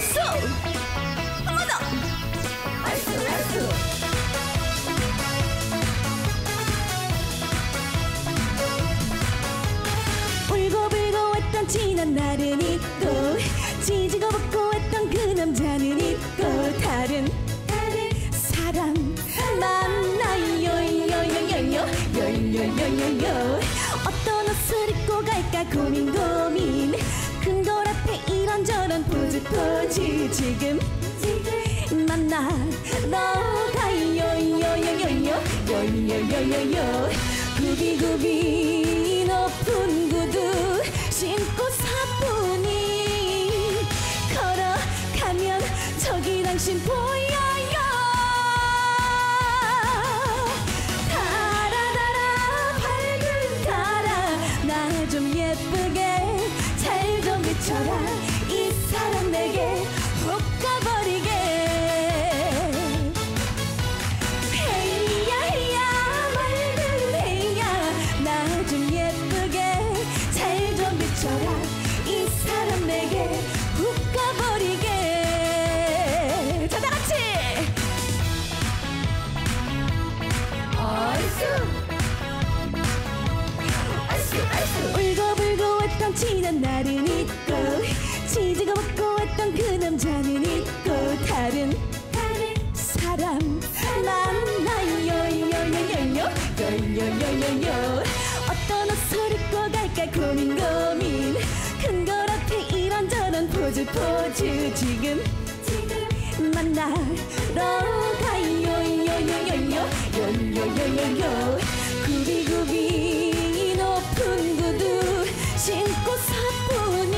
얼쑤 한번 더 얼쑤 얼쑤 울고불고 했던 지난 날은 있고 지지고 볶고 했던 그 남자는 있고 다른 다른 사람 만나요 요요요요요 요요요요요. 어떤 옷을 입고 갈까 고민 고민 지금? 지금 만나러 가요 요요요요 요요요요요 구비구비 높은 구두 신고 사뿐히 걸어가면 저기 당신 보여요. 달아달아 밝은 달아 나 좀 예쁘게 잘 좀 비춰라 지금 지금 만나러 가요 요요요요 요요요요요. 구비구비 높은 구두 신고 사뿐히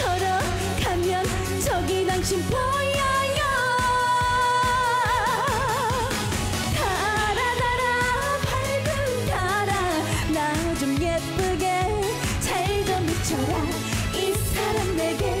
걸어가면 저기 당신 보여요. 달아달아 밝은 달아 나 좀 예쁘게 잘 좀 비춰라. 이 사람 내게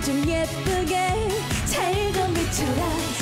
좀 예쁘게 잘도 비추라.